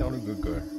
pas faire le gogol.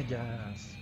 aja.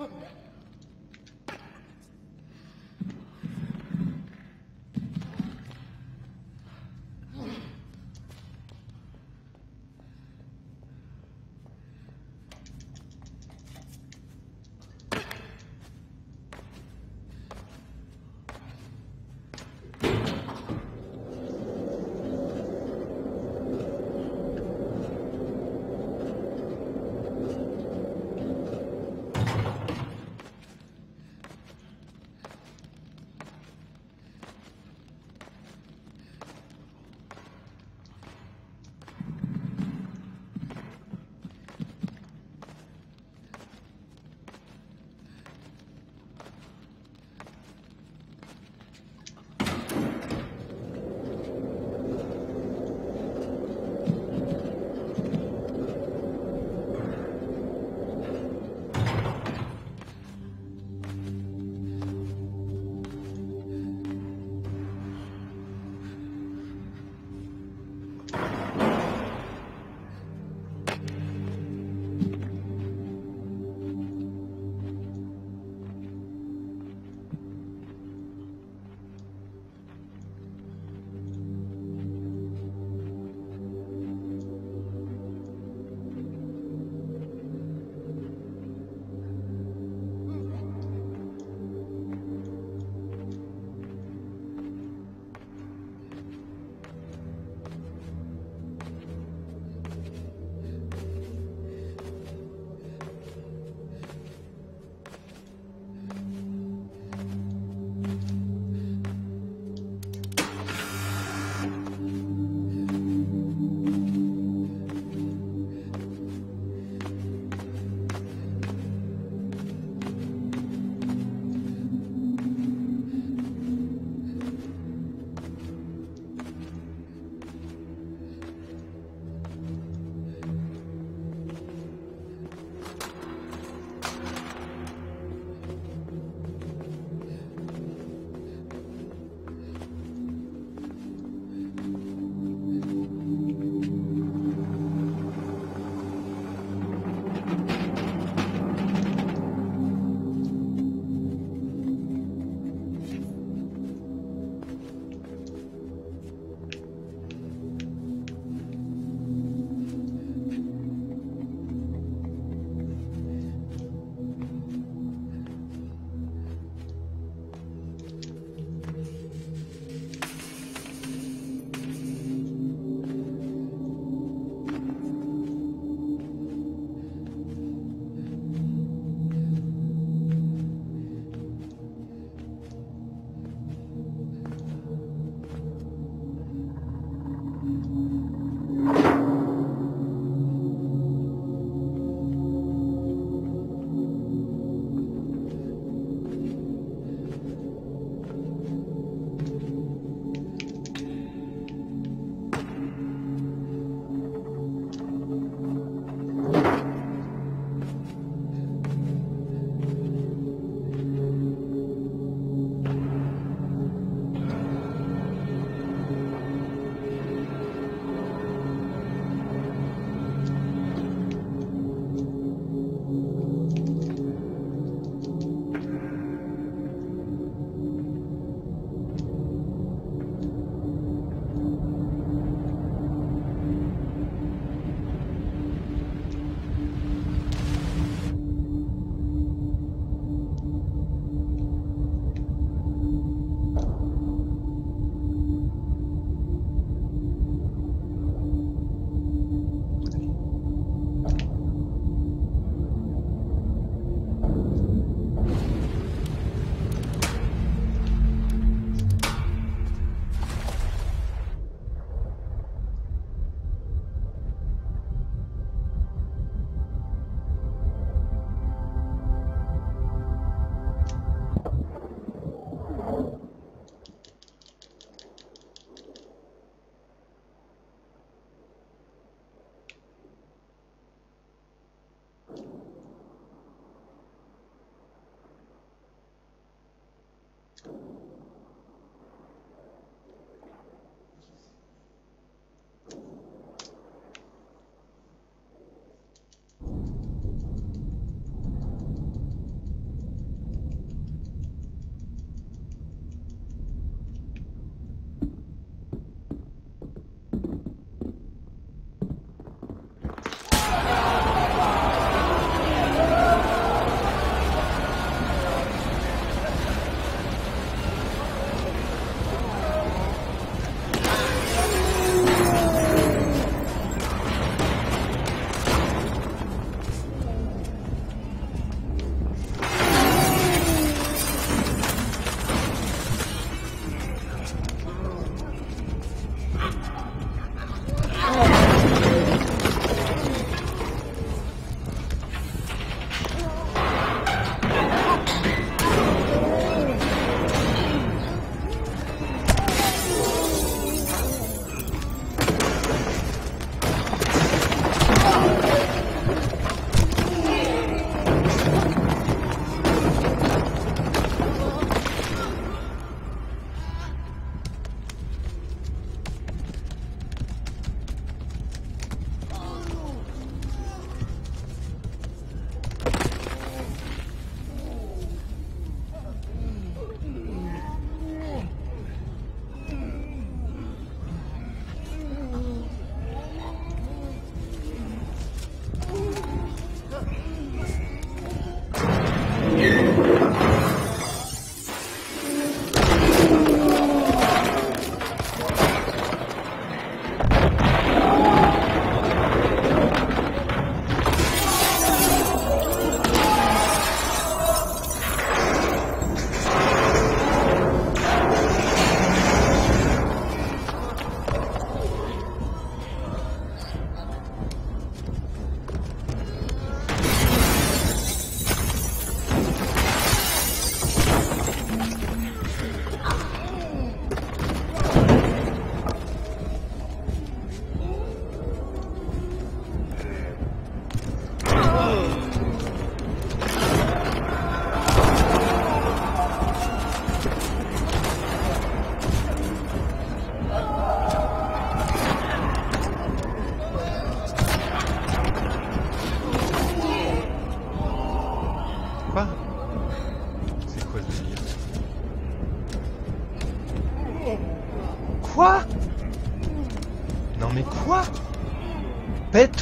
Look.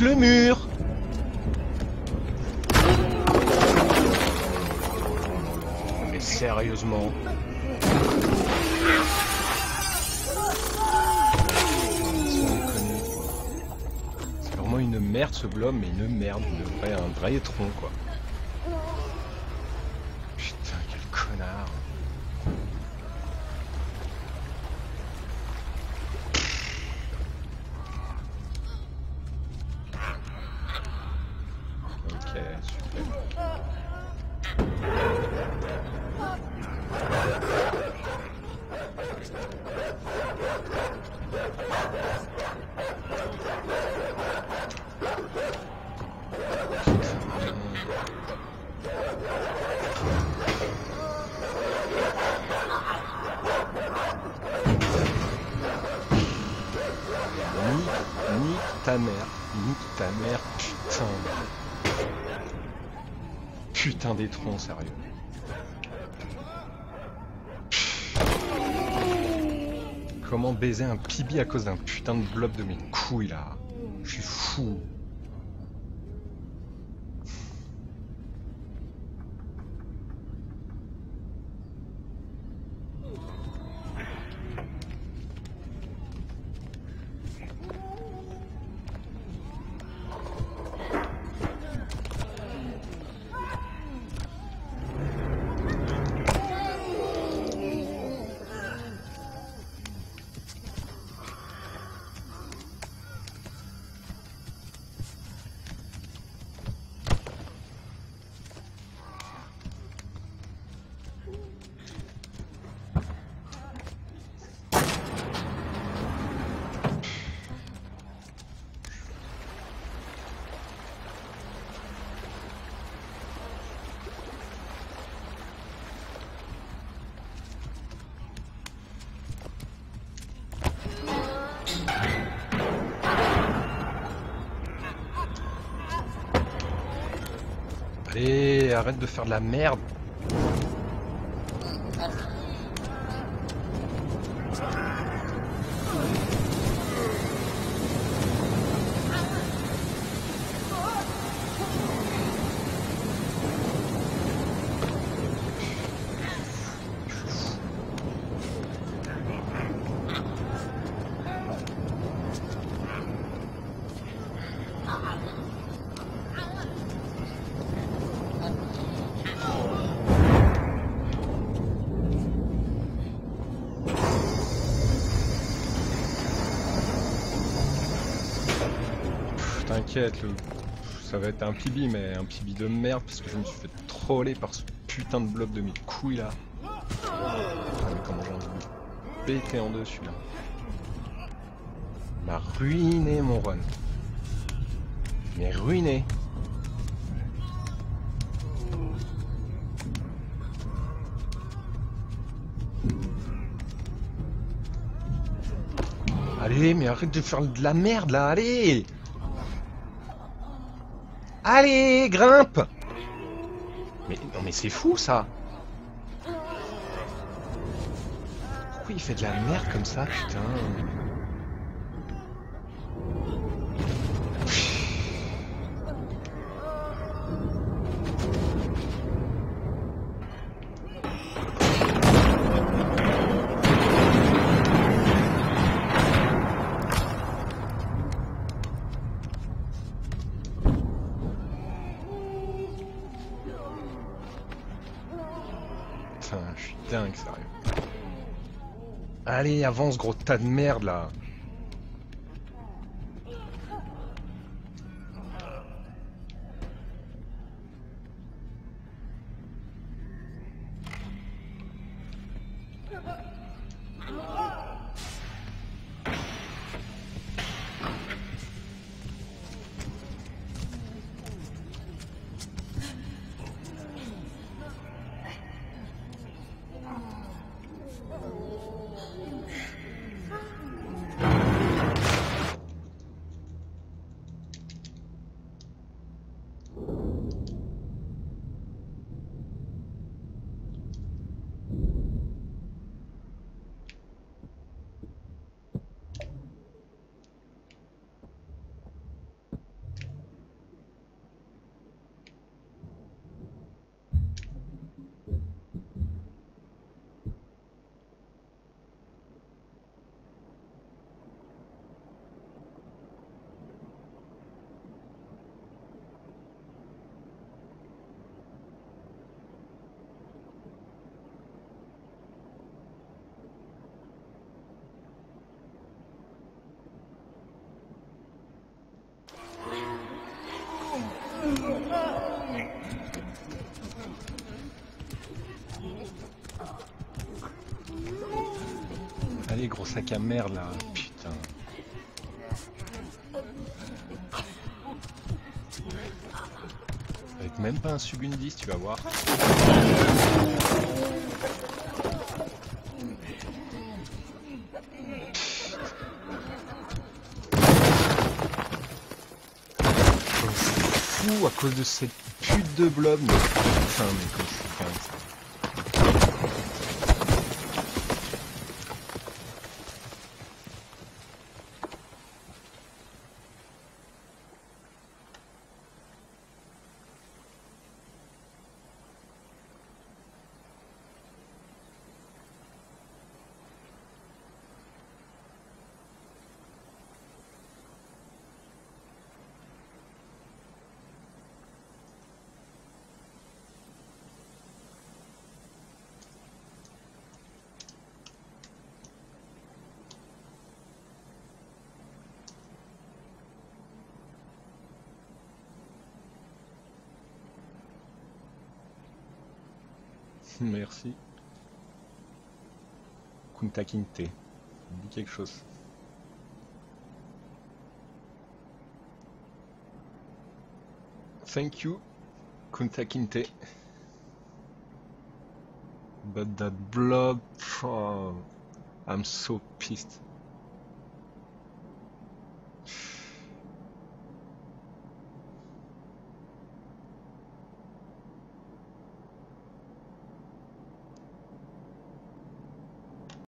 Le mur Mais sérieusement. C'est vraiment une merde ce blob, mais une merde, une vraie, un vrai tronc ta mère, nique ta mère, putain. Putain des troncs, sérieux. Comment baiser un pibi à cause d'un putain de blob de mes couilles là? Je suis fou. Arrête de faire de la merde. T'inquiète, ça va être un pibi, mais un pibi de merde parce que je me suis fait troller par ce putain de blob de mes couilles là. Ah, mais comment j'ai envie de le péter en deux celui-là. Il M'a ruiné mon run. Mais ruiné. Allez, mais arrête de faire de la merde là, allez Allez, grimpe. Mais non mais c'est fou ça. Pourquoi il fait de la merde comme ça, putain? Allez, avance, gros tas de merde là. Gros sac à merde là. Putain. Avec même pas un Sugundis, tu vas voir. Fous à cause de cette pute de blob. Mais quand je suis quand même ça. Merci. Kunta Kinte. Dis quelque chose. Thank you, Kunta Kinte. But that blood, oh, I'm so pissed.